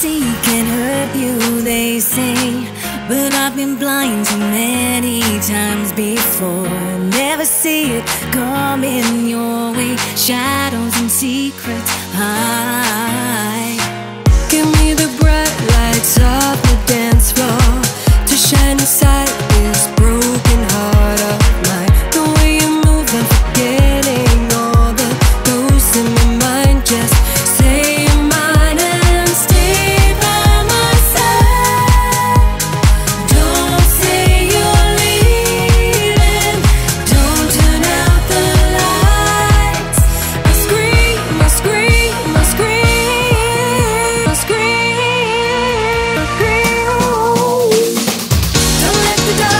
Honesty can hurt you, they say. But I've been blind too many times before. Never see it coming your way. Shadows and secrets. to die.